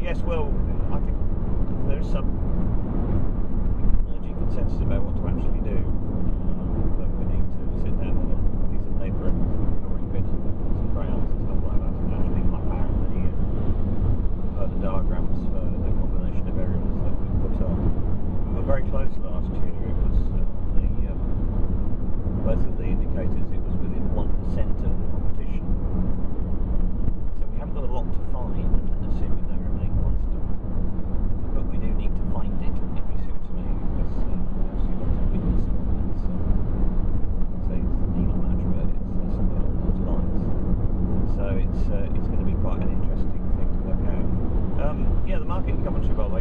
yes, well, I think there is some emerging consensus about what to actually do. But we need to sit down on a piece of paper and drawing bit some crayons and stuff like that and actually map out the, uh, the diagrams for the combination of areas that we've put up. We were very close last year. It was uh, the, um, indicators, it was within 1% of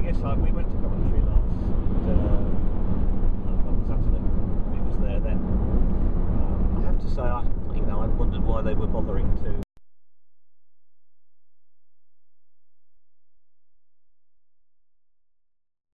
time we went to Coventry last uh, on Saturday. It was there then. Um, I have to say, I you know I wondered why they were bothering to